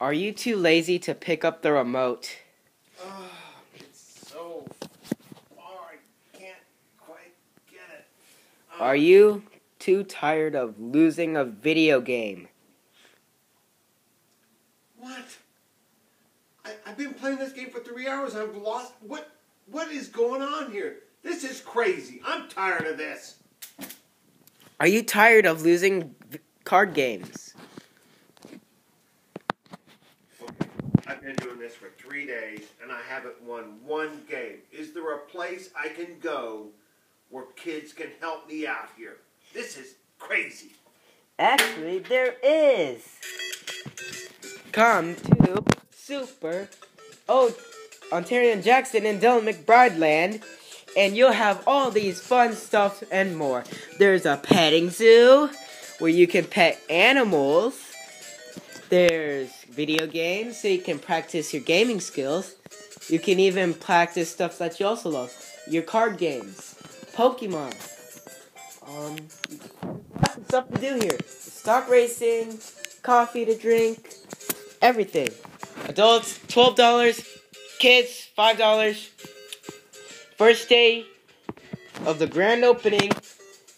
Are you too lazy to pick up the remote? Oh, it's so far. I can't quite get it. Oh, Are you too tired of losing a video game? What? I, I've been playing this game for three hours. I've lost. What? What is going on here? This is crazy. I'm tired of this. Are you tired of losing v- card games? I've been doing this for three days and I haven't won one game. Is there a place I can go where kids can help me out here? This is crazy. Actually, there is. Come to Super Ontario and Jackson and Dylan McBride land, and you'll have all these fun stuff and more. There's a petting zoo where you can pet animals. There's video games so you can practice your gaming skills. You can even practice stuff that you also love. Your card games, Pokemon. Um, stuff to do here. Stock racing, coffee to drink, everything. Adults, twelve dollars. Kids, five dollars. First day of the grand opening,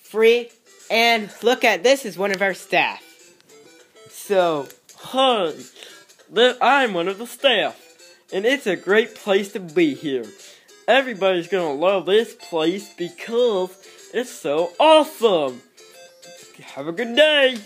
free. And look at this is one of our staff. So, Hi, I'm one of the staff, and it's a great place to be here. Everybody's gonna love this place because it's so awesome. Have a good day.